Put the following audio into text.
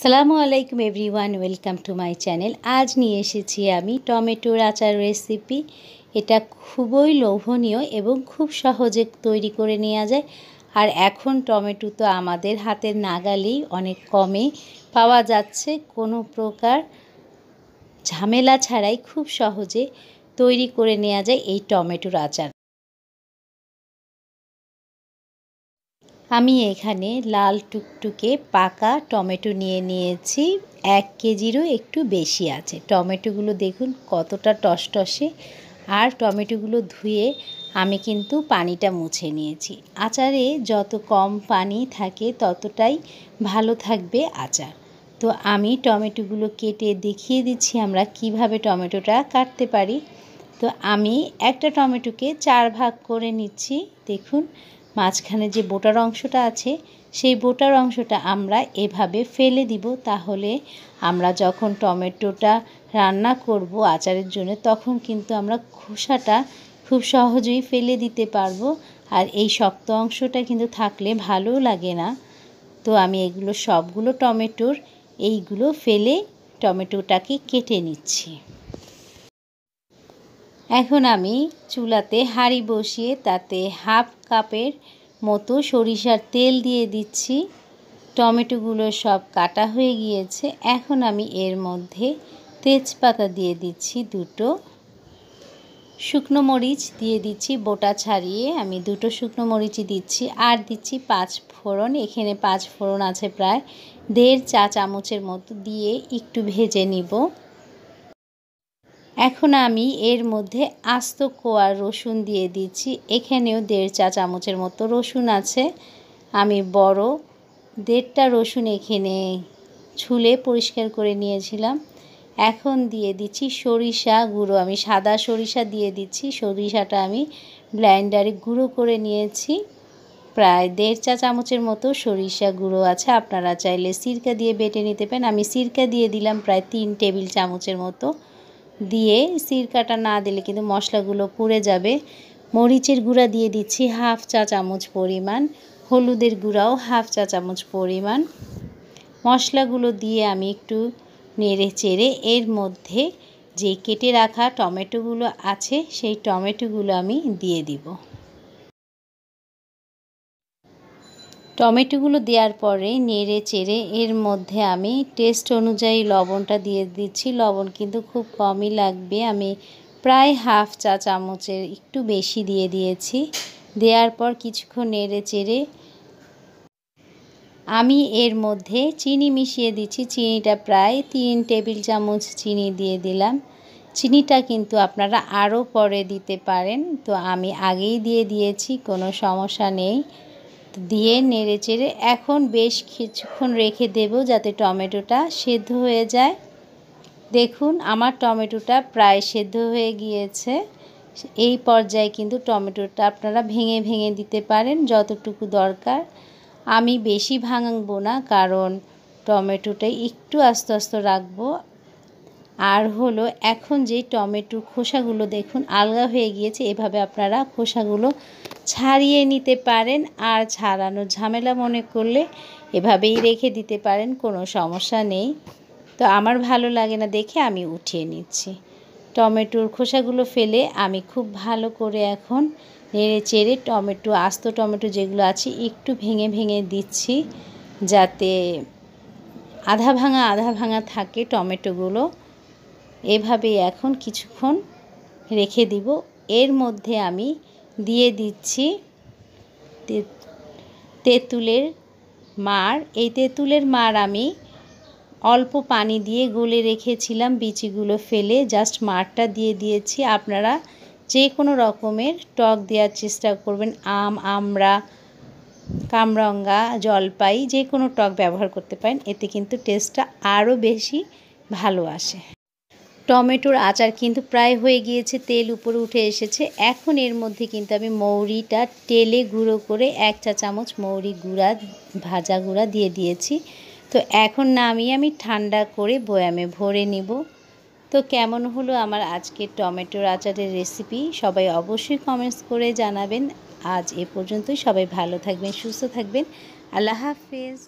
সালামু আলাইকুম everyone, welcome to my channel. আজ নিয়ে এসেছি আমি টমেটোর আচার রেসিপি। এটা খুবই লোভনীয় এবং খুব সহজে তৈরি করে নেওয়া যায়। আর এখন টমেটো তো আমাদের হাতের নাগালেই অনেক কমে পাওয়া যাচ্ছে। কোনো প্রকার ঝামেলা ছাড়াই খুব সহজে তৈরি করে নেওয়া যায় এই টমেটোর আচার। আমি এখানে লাল টুকটুকে পাকা টমেটো নিয়ে নিয়েছি। এক কেজিরও একটু বেশি আছে। টমেটোগুলো দেখুন কতটা টসটসে। আর টমেটোগুলো ধুয়ে আমি কিন্তু পানিটা মুছে নিয়েছি। আচারে যত কম পানি থাকে ততটাই ভালো থাকবে আচার। তো আমি টমেটোগুলো কেটে দেখিয়ে দিচ্ছি আমরা কীভাবে টমেটোটা কাটতে পারি। তো আমি একটা টমেটোকে চার ভাগ করে নিচ্ছি। দেখুন মাঝখানে যে বোটার অংশটা আছে, সেই বোটার অংশটা আমরা এভাবে ফেলে দিব তাহলে আমরা যখন টমেটোটা রান্না করব আচারের জন্য, তখন কিন্তু আমরা খোসাটা খুব সহজেই ফেলে দিতে পারব। আর এই শক্ত অংশটা কিন্তু থাকলে ভালো লাগে না। তো আমি এগুলো সবগুলো টমেটোর, এইগুলো ফেলে টমেটোটাকে কেটে নিচ্ছি। এখন আমি চুলাতে হাঁড়ি বসিয়ে তাতে হাফ কাপের মতো সরিষার তেল দিয়ে দিচ্ছি। টমেটোগুলো সব কাটা হয়ে গিয়েছে। এখন আমি এর মধ্যে তেজপাতা দিয়ে দিচ্ছি দুটো। শুকনো মরিচ দিয়ে দিচ্ছি বোটা ছাড়িয়ে। আমি দুটো শুকনো মরিচই দিচ্ছি আর দিচ্ছি পাঁচ ফোড়ন। এখানে পাঁচ ফোড়ন আছে প্রায় দেড় চা চামচের মতো দিয়ে একটু ভেজে নিব। এখন আমি এর মধ্যে আস্ত কোয়া রসুন দিয়ে দিচ্ছি। এখানেও দেড় চা চামচের মতো রসুন আছে। আমি বড় দেড়টা রসুন এখানে ছুলে পরিষ্কার করে নিয়েছিলাম। এখন দিয়ে দিচ্ছি সরিষা গুঁড়ো। আমি সাদা সরিষা দিয়ে দিচ্ছি। সরিষাটা আমি ব্লাইন্ডারে গুঁড়ো করে নিয়েছি। প্রায় দেড় চা চামচের মতো সরিষা গুঁড়ো আছে। আপনারা চাইলে সিরকা দিয়ে বেটে নিতে পারেন। আমি সিরকা দিয়ে দিলাম প্রায় তিন টেবিল চামচের মতো। দিয়ে সিরকাটা না দিলে কিন্তু মশলাগুলো পুড়ে যাবে। মরিচের গুঁড়া দিয়ে দিচ্ছি হাফ চা চামচ পরিমাণ, হলুদের গুঁড়াও হাফ চা চামচ পরিমাণ। মশলাগুলো দিয়ে আমি একটু নেড়ে চেড়ে এর মধ্যে যে কেটে রাখা টমেটোগুলো আছে, সেই টমেটোগুলো আমি দিয়ে দিব। টমেটোগুলো দেওয়ার পরে নেড়ে চেড়ে এর মধ্যে আমি টেস্ট অনুযায়ী লবণটা দিয়ে দিচ্ছি। লবণ কিন্তু খুব কমই লাগবে। আমি প্রায় হাফ চা চামচের একটু বেশি দিয়ে দিয়েছি। দেওয়ার পর কিছুক্ষণ নেড়ে চেড়ে আমি এর মধ্যে চিনি মিশিয়ে দিচ্ছি। চিনিটা প্রায় তিন টেবিল চামচ চিনি দিয়ে দিলাম। চিনিটা কিন্তু আপনারা আরও পরে দিতে পারেন। তো আমি আগেই দিয়ে দিয়েছি, কোনো সমস্যা নেই। দিয়ে নেড়ে চেড়ে এখন বেশ কিছুক্ষণ রেখে দেব যাতে টমেটোটা সেদ্ধ হয়ে যায়। দেখুন, আমার টমেটোটা প্রায় সেদ্ধ হয়ে গিয়েছে। এই পর্যায়ে কিন্তু টমেটোটা আপনারা ভেঙে ভেঙে দিতে পারেন যতটুকু দরকার। আমি বেশি ভাঙবো না, কারণ টমেটোটা একটু আস্তে আস্তে রাখব। আর হলো, এখন যে টমেটোর খোসাগুলো দেখুন, আলগা হয়ে গিয়েছে, এভাবে আপনারা খোসাগুলো ছাড়িয়ে নিতে পারেন আর ছাড়ানো ঝামেলা মনে করলে এভাবেই রেখে দিতে পারেন, কোনো সমস্যা নেই। তো আমার ভালো লাগে না দেখে আমি উঠিয়ে নিচ্ছি। টমেটোর খোসাগুলো ফেলে আমি খুব ভালো করে এখন নেড়ে চেড়ে টমেটো, আস্ত টমেটো যেগুলো আছে একটু ভেঙে ভেঙে দিচ্ছি যাতে আধা ভাঙা আধা ভাঙা থাকে টমেটোগুলো। এভাবেই এখন কিছুক্ষণ রেখে দিব। এর মধ্যে আমি দিয়ে দিচ্ছি তেঁতুলের মার এই তেঁতুলের মার আমি অল্প পানি দিয়ে গলে রেখেছিলাম, বিচিগুলো ফেলে জাস্ট মারটা দিয়ে দিয়েছি। আপনারা যে কোনো রকমের টক দেওয়ার চেষ্টা করবেন, আম, আমড়া, কামরঙ্গা, জলপাই যে কোনো টক ব্যবহার করতে পারেন, এতে কিন্তু টেস্টটা আরও বেশি ভালো আসে। টমেটোর আচার কিন্তু প্রায় হয়ে গিয়েছে, তেল উপরে উঠে এসেছে। এখন এর মধ্যে কিন্তু আমি মৌরিটা তেলে গুঁড়ো করে এক চা চামচ মৌরি গুঁড়া, ভাজা গুঁড়া দিয়ে দিয়েছি। তো এখন নামিয়ে আমি ঠান্ডা করে বয়ামে ভরে নিব। তো কেমন হলো আমার আজকের টমেটোর আচারের রেসিপি? সবাই অবশ্যই কমেন্টস করে জানাবেন। আজ এ পর্যন্তই। সবাই ভালো থাকবেন, সুস্থ থাকবেন। আল্লাহ হাফেজ।